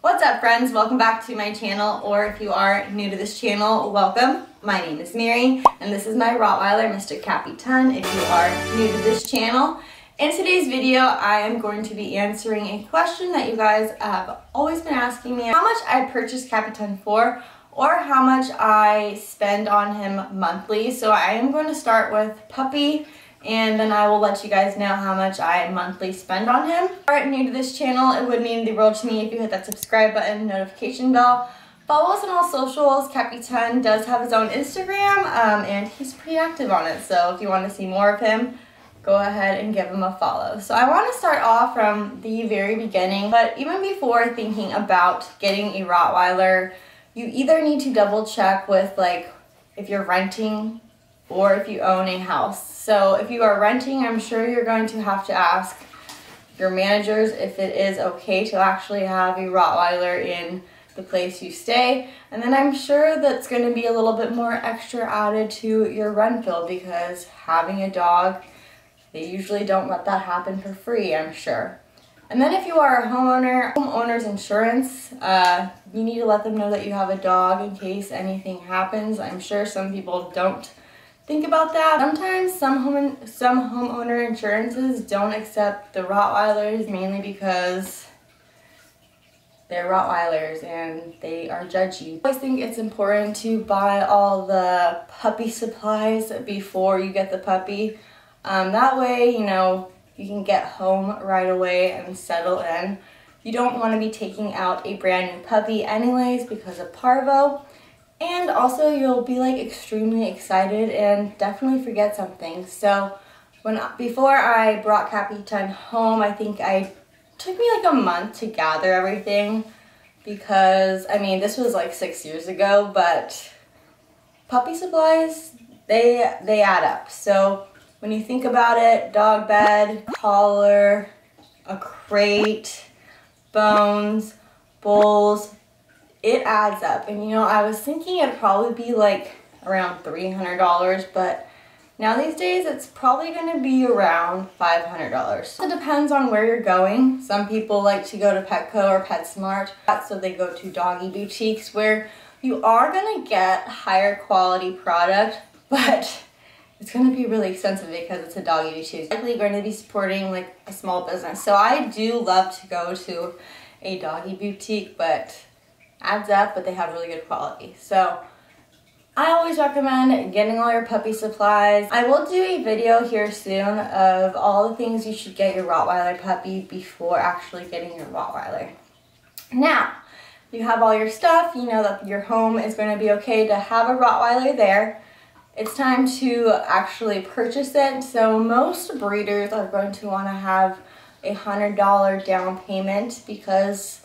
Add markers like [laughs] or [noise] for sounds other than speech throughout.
What's up friends? Welcome back to my channel or if you are new to this channel, welcome. My name is Mary and this is my Rottweiler, Mr. Capitan if you are new to this channel. In today's video, I am going to be answering a question that you guys have always been asking me. How much I purchased Capitan for or how much I spend on him monthly. So I am going to start with puppy and then I will let you guys know how much I monthly spend on him. If you new to this channel, it would mean the world to me if you hit that subscribe button, notification bell. Follow us on all socials. Capitan does have his own Instagram, um, and he's pretty active on it. So if you want to see more of him, go ahead and give him a follow. So I want to start off from the very beginning, but even before thinking about getting a Rottweiler, you either need to double check with like if you're renting or if you own a house. So if you are renting, I'm sure you're going to have to ask your managers if it is okay to actually have a Rottweiler in the place you stay. And then I'm sure that's going to be a little bit more extra added to your rent bill because having a dog, they usually don't let that happen for free, I'm sure. And then if you are a homeowner, homeowner's insurance, uh, you need to let them know that you have a dog in case anything happens. I'm sure some people don't think about that. Sometimes some home some homeowner insurances don't accept the Rottweilers mainly because they're Rottweilers and they are judgy. I always think it's important to buy all the puppy supplies before you get the puppy. Um, that way, you know, you can get home right away and settle in. You don't want to be taking out a brand new puppy anyways because of parvo. And also you'll be like extremely excited and definitely forget something. So when before I brought Capitan home, I think I took me like a month to gather everything because I mean this was like six years ago, but puppy supplies they they add up. So when you think about it, dog bed, collar, a crate, bones, bowls, it adds up. And you know, I was thinking it'd probably be like around $300, but now these days it's probably gonna be around $500. It depends on where you're going. Some people like to go to Petco or PetSmart, so they go to doggy boutiques where you are gonna get higher quality product, [laughs] but it's going to be really expensive because it's a doggy boutique. Likely going to be supporting like a small business. So I do love to go to a doggy boutique, but adds up, but they have really good quality. So I always recommend getting all your puppy supplies. I will do a video here soon of all the things you should get your Rottweiler puppy before actually getting your Rottweiler. Now, you have all your stuff, you know that your home is going to be okay to have a Rottweiler there. It's time to actually purchase it. So most breeders are going to want to have a $100 down payment because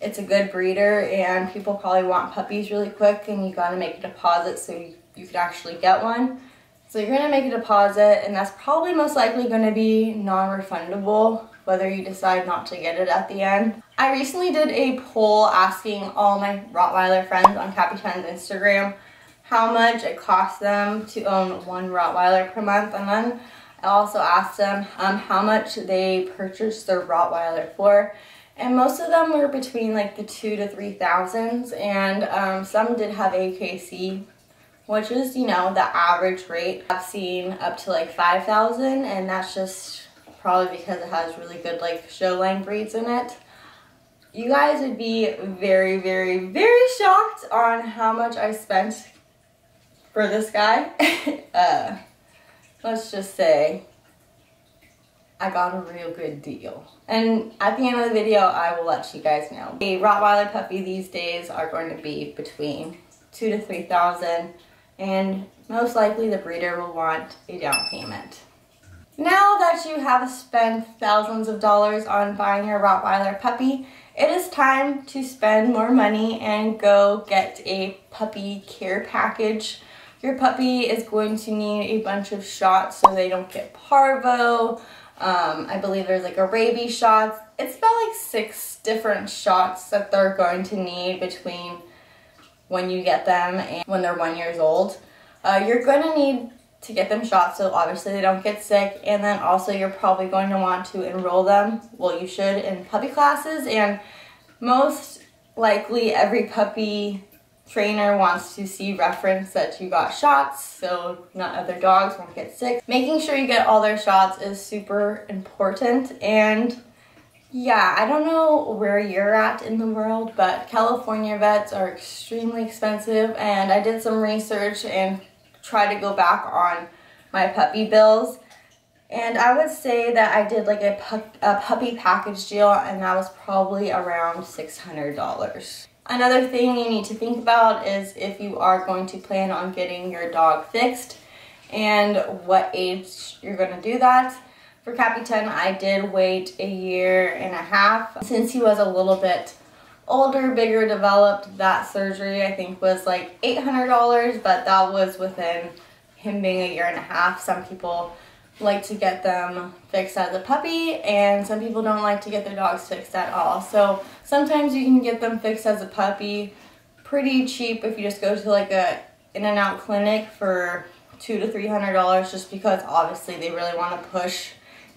it's a good breeder and people probably want puppies really quick and you gotta make a deposit so you, you could actually get one. So you're gonna make a deposit and that's probably most likely gonna be non-refundable whether you decide not to get it at the end. I recently did a poll asking all my Rottweiler friends on Capitan's Instagram how much it costs them to own one Rottweiler per month and then I also asked them um, how much they purchased their Rottweiler for and most of them were between like the two to three thousands and um, some did have AKC which is you know the average rate I've seen up to like 5,000 and that's just probably because it has really good like show line breeds in it. You guys would be very very very shocked on how much I spent for this guy. [laughs] uh, let's just say I got a real good deal. And at the end of the video, I will let you guys know. A Rottweiler puppy these days are going to be between two to 3,000 and most likely the breeder will want a down payment. Now that you have spent thousands of dollars on buying your Rottweiler puppy, it is time to spend more money and go get a puppy care package. Your puppy is going to need a bunch of shots so they don't get parvo, um, I believe there's like a rabies shots. It's about like six different shots that they're going to need between when you get them and when they're one years old. Uh, you're going to need to get them shots so obviously they don't get sick and then also you're probably going to want to enroll them, well you should, in puppy classes and most likely every puppy trainer wants to see reference that you got shots so not other dogs won't get sick. Making sure you get all their shots is super important and yeah, I don't know where you're at in the world, but California vets are extremely expensive and I did some research and tried to go back on my puppy bills. And I would say that I did like a, pu a puppy package deal and that was probably around $600. Another thing you need to think about is if you are going to plan on getting your dog fixed and what age you're going to do that. For Capitan, I did wait a year and a half. Since he was a little bit older, bigger, developed, that surgery I think was like $800, but that was within him being a year and a half. Some people like to get them fixed as a puppy and some people don't like to get their dogs fixed at all. So sometimes you can get them fixed as a puppy pretty cheap if you just go to like a in and out clinic for two to three hundred dollars just because obviously they really want to push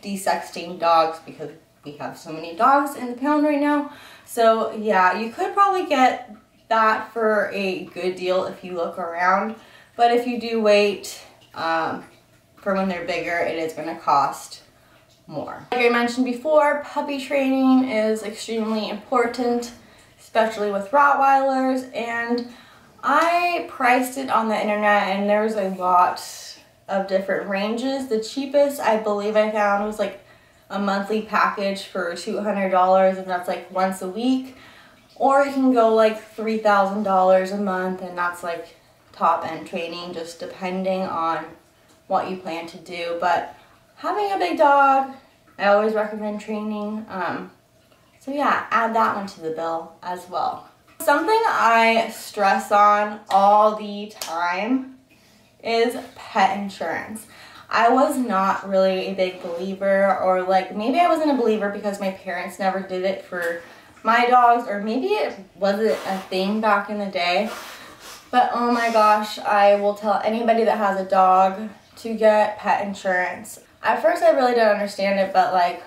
desexing dogs because we have so many dogs in the pound right now. So yeah, you could probably get that for a good deal if you look around. But if you do wait um, for when they're bigger, it is to cost more. Like I mentioned before, puppy training is extremely important, especially with Rottweilers. And I priced it on the internet and there's a lot of different ranges. The cheapest I believe I found was like a monthly package for $200 and that's like once a week. Or you can go like $3,000 a month and that's like top end training just depending on what you plan to do. But having a big dog, I always recommend training. Um, so yeah, add that one to the bill as well. Something I stress on all the time is pet insurance. I was not really a big believer or like maybe I wasn't a believer because my parents never did it for my dogs or maybe it wasn't a thing back in the day. But oh my gosh, I will tell anybody that has a dog to get pet insurance. At first I really didn't understand it, but like,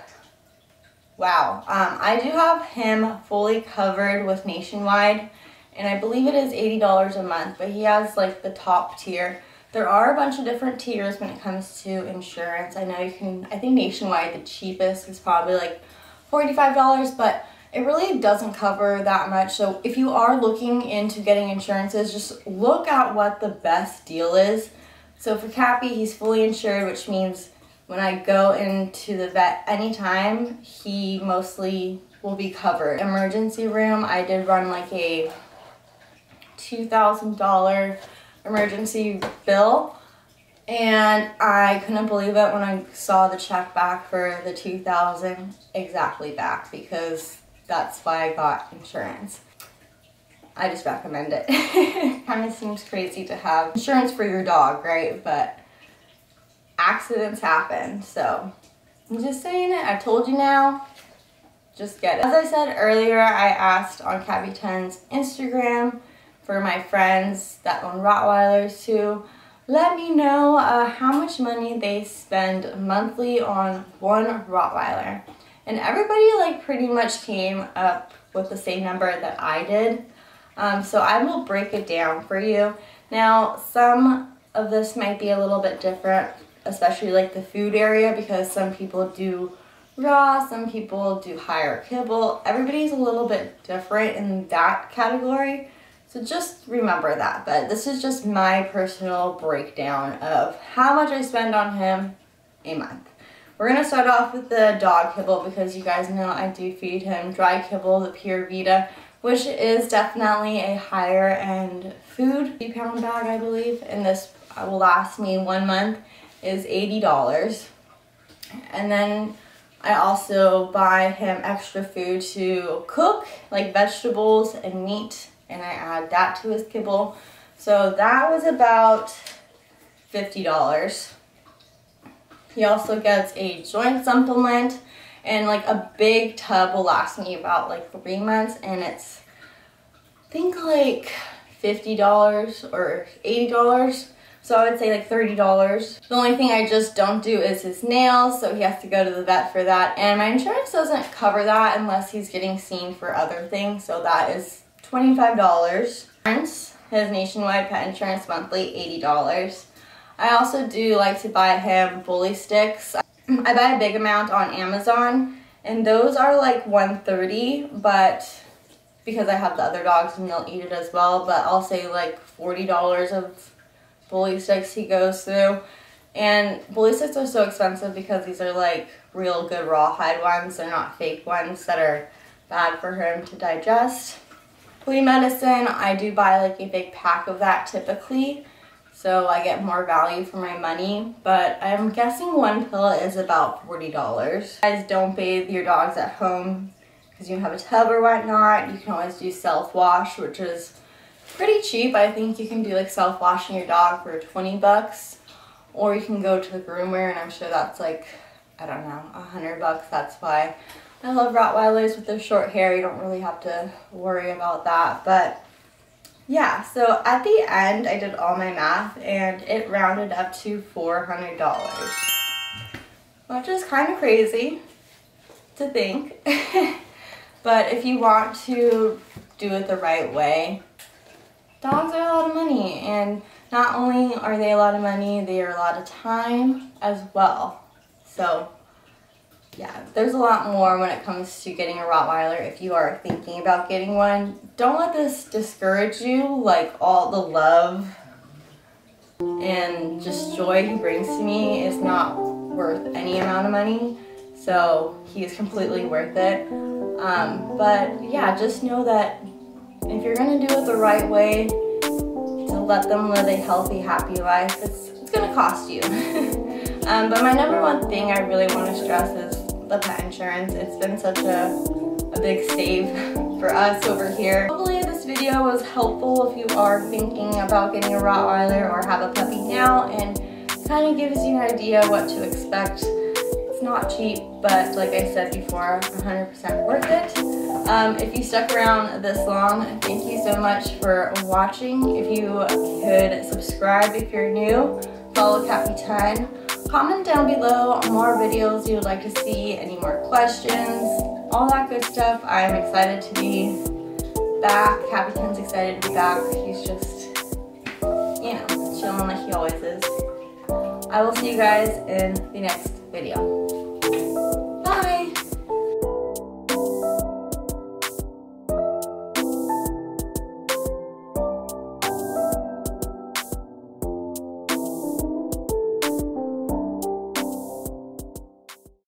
wow. Um, I do have him fully covered with Nationwide, and I believe it is $80 a month, but he has like the top tier. There are a bunch of different tiers when it comes to insurance. I know you can, I think Nationwide, the cheapest is probably like $45, but it really doesn't cover that much. So if you are looking into getting insurances, just look at what the best deal is. So for Cappy, he's fully insured, which means when I go into the vet anytime, he mostly will be covered. Emergency room, I did run like a $2,000 emergency bill and I couldn't believe it when I saw the check back for the 2000 exactly back because that's why I got insurance. I just recommend it. [laughs] kind of seems crazy to have insurance for your dog, right? But accidents happen, so I'm just saying it. I told you now. Just get it. As I said earlier, I asked on Capitan's Instagram for my friends that own Rottweilers to let me know uh, how much money they spend monthly on one Rottweiler. And everybody like pretty much came up with the same number that I did. Um, so I will break it down for you. Now, some of this might be a little bit different, especially like the food area because some people do raw, some people do higher kibble. Everybody's a little bit different in that category. So just remember that. But this is just my personal breakdown of how much I spend on him a month. We're going to start off with the dog kibble because you guys know I do feed him dry kibble, the PureVita which is definitely a higher end food. Three pound bag, I believe, and this uh, will last me one month, is $80. And then I also buy him extra food to cook, like vegetables and meat, and I add that to his kibble. So that was about $50. He also gets a joint supplement, and like a big tub will last me about like three months and it's I think like $50 or $80 so I would say like $30. The only thing I just don't do is his nails, so he has to go to the vet for that. And my insurance doesn't cover that unless he's getting seen for other things, so that is $25. His Nationwide pet insurance monthly, $80. I also do like to buy him bully sticks. I buy a big amount on Amazon and those are like 130 but because I have the other dogs and they'll eat it as well but I'll say like $40 of bully sticks he goes through. And bully sticks are so expensive because these are like real good rawhide ones. They're not fake ones that are bad for him to digest. Flea medicine I do buy like a big pack of that typically so I get more value for my money. But I'm guessing one pill is about $40. Guys, don't bathe your dogs at home because you don't have a tub or whatnot. You can always do self-wash, which is pretty cheap. I think you can do like self-washing your dog for 20 bucks. Or you can go to the groomer and I'm sure that's like, I don't know, a hundred bucks. That's why I love Rottweilers with their short hair. You don't really have to worry about that. But yeah, so at the end, I did all my math and it rounded up to $400, which is kind of crazy to think. [laughs] but if you want to do it the right way, dogs are a lot of money. And not only are they a lot of money, they are a lot of time as well. So yeah, there's a lot more when it comes to getting a Rottweiler if you are thinking about getting one. Don't let this discourage you, like all the love and just joy he brings to me is not worth any amount of money. So he is completely worth it. Um, but yeah, just know that if you're gonna do it the right way, to let them live a healthy, happy life, it's, it's gonna cost you. [laughs] um, but my number one thing I really wanna stress is the pet insurance. It's been such a, a big save [laughs] for us over here. Hopefully this video was helpful if you are thinking about getting a Rottweiler or have a puppy now and kind of gives you an idea what to expect. It's not cheap, but like I said before, 100% worth it. Um, if you stuck around this long, thank you so much for watching. If you could subscribe if you're new, follow Capitan Comment down below more videos you would like to see, any more questions, all that good stuff. I'm excited to be back. Cappy excited to be back. He's just, you know, chilling like he always is. I will see you guys in the next video.